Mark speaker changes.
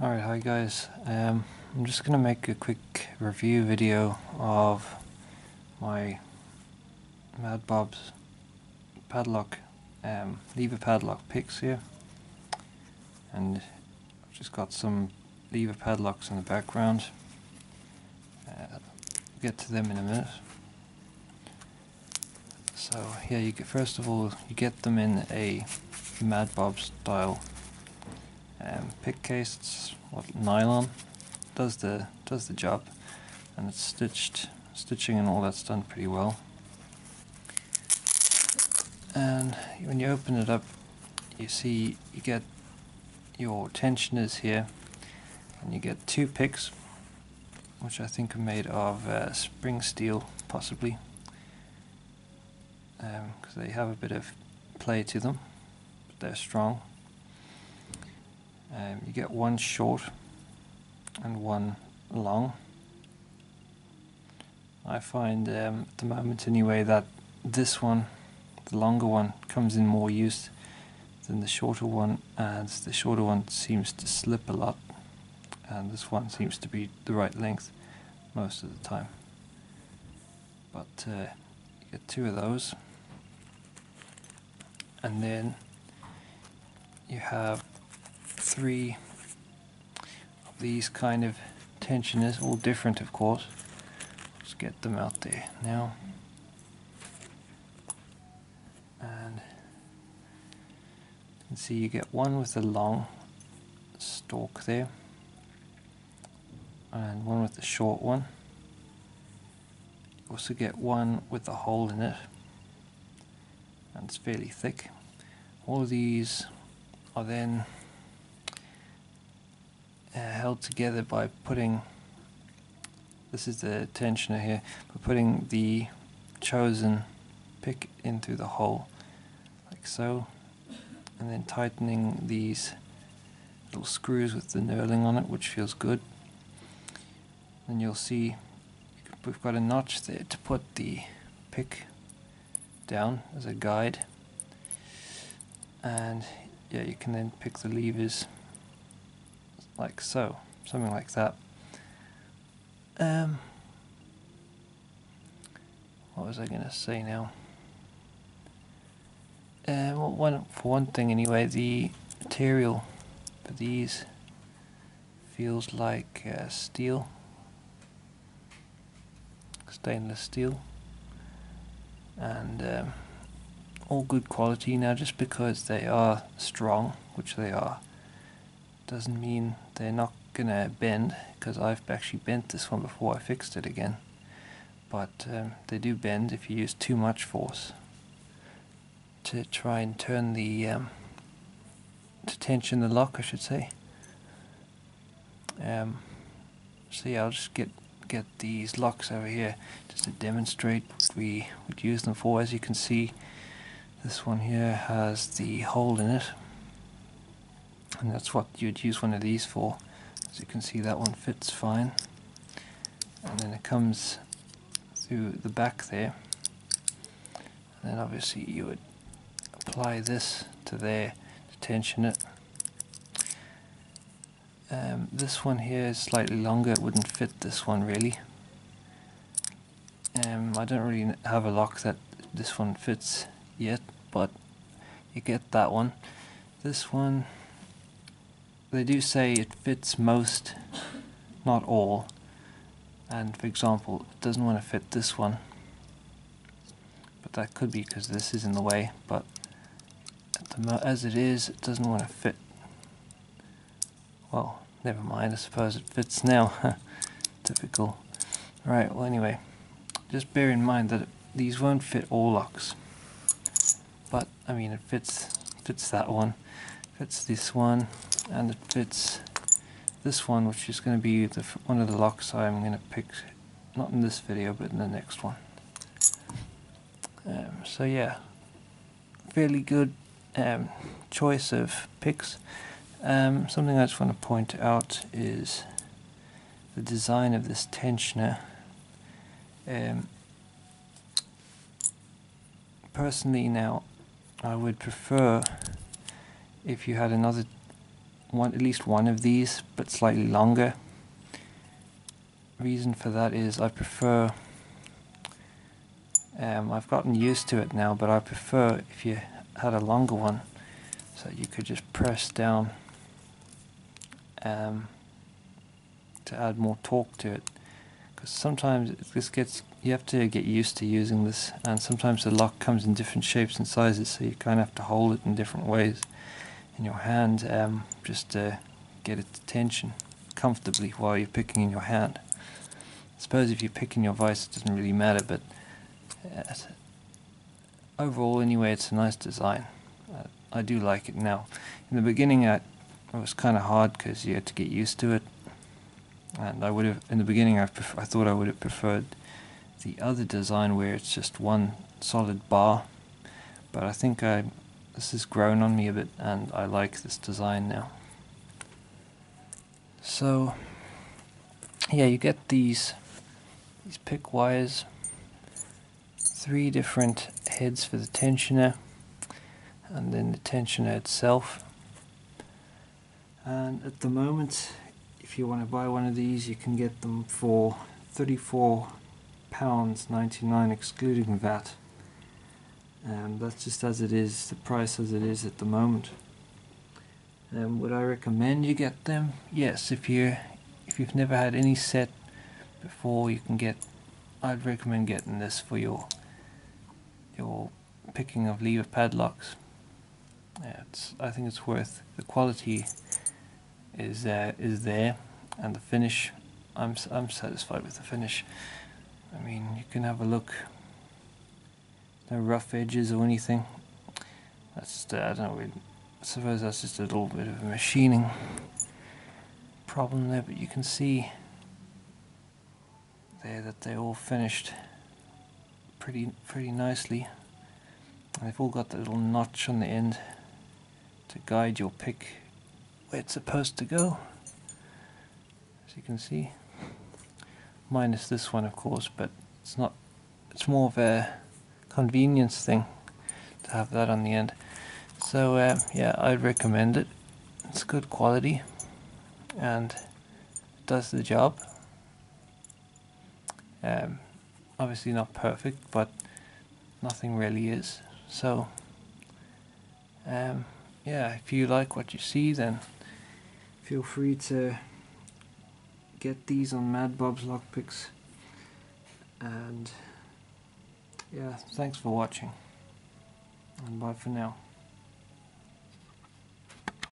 Speaker 1: Alright, hi guys. Um, I'm just going to make a quick review video of my Mad Bob's padlock, um, lever padlock picks here. And I've just got some lever padlocks in the background. Uh, get to them in a minute. So yeah, you get, first of all, you get them in a Mad Bob style um, pick case. It's nylon does the does the job, and it's stitched, stitching and all that's done pretty well. And when you open it up, you see you get your tensioners here, and you get two picks, which I think are made of uh, spring steel, possibly, because um, they have a bit of play to them, but they're strong. Um, you get one short and one long. I find um, at the moment anyway that this one, the longer one, comes in more use than the shorter one and the shorter one seems to slip a lot and this one seems to be the right length most of the time. But uh, you get two of those and then you have three of these kind of tensioners, all different of course. Let's get them out there now. And you can see you get one with a long stalk there and one with the short one. You also get one with a hole in it and it's fairly thick. All of these are then held together by putting this is the tensioner here by putting the chosen pick into the hole like so and then tightening these little screws with the knurling on it which feels good. And you'll see we've got a notch there to put the pick down as a guide. And yeah you can then pick the levers like so, something like that. Um, what was I going to say now? Uh, well, one, for one thing anyway, the material for these feels like uh, steel, stainless steel, and um, all good quality now just because they are strong, which they are doesn't mean they're not gonna bend because I've actually bent this one before I fixed it again. But um, they do bend if you use too much force to try and turn the um, to tension the lock I should say. Um, so yeah I'll just get get these locks over here just to demonstrate what we would use them for. As you can see this one here has the hole in it and that's what you'd use one of these for. As you can see that one fits fine. And then it comes through the back there. And then obviously you would apply this to there to tension it. Um, this one here is slightly longer. It wouldn't fit this one really. Um, I don't really have a lock that this one fits yet but you get that one. This one they do say it fits most, not all. And for example, it doesn't want to fit this one. But that could be because this is in the way. But as it is, it doesn't want to fit. Well, never mind. I suppose it fits now. Typical. Right. Well, anyway, just bear in mind that these won't fit all locks. But I mean, it fits fits that one, fits this one, and it fits this one which is going to be the, one of the locks I'm going to pick not in this video but in the next one. Um, so yeah. Fairly good um, choice of picks. Um, something I just want to point out is the design of this tensioner. Um, personally now I would prefer if you had another one at least one of these, but slightly longer. Reason for that is I prefer. Um, I've gotten used to it now, but I prefer if you had a longer one, so you could just press down um, to add more torque to it. Because sometimes this gets you have to get used to using this, and sometimes the lock comes in different shapes and sizes, so you kind of have to hold it in different ways in your hand um, just to get its tension comfortably while you're picking in your hand. I suppose if you're picking your vice, it doesn't really matter, but uh, overall, anyway, it's a nice design. Uh, I do like it now. In the beginning, I, it was kind of hard because you had to get used to it, and I would have in the beginning I, I thought I would have preferred the other design where it's just one solid bar, but I think I this has grown on me a bit and I like this design now. So yeah, you get these these pick wires, three different heads for the tensioner, and then the tensioner itself. And at the moment, if you want to buy one of these, you can get them for 34 pounds 99 excluding VAT and that's just as it is, the price as it is at the moment. Um, would I recommend you get them? Yes, if you if you've never had any set before, you can get. I'd recommend getting this for your your picking of lever padlocks. Yeah, it's I think it's worth the quality is uh, is there, and the finish. I'm I'm satisfied with the finish. I mean, you can have a look no rough edges or anything. That's just, uh, I don't know, I suppose that's just a little bit of a machining problem there, but you can see there that they're all finished pretty pretty nicely. And they've all got that little notch on the end to guide your pick where it's supposed to go. As you can see. Minus this one of course, but it's not it's more of a convenience thing to have that on the end. So uh, yeah, I'd recommend it. It's good quality and does the job. Um, obviously not perfect, but nothing really is. So um, yeah, if you like what you see, then feel free to get these on Mad Bob's Lockpicks and yeah, thanks for watching. And bye for now.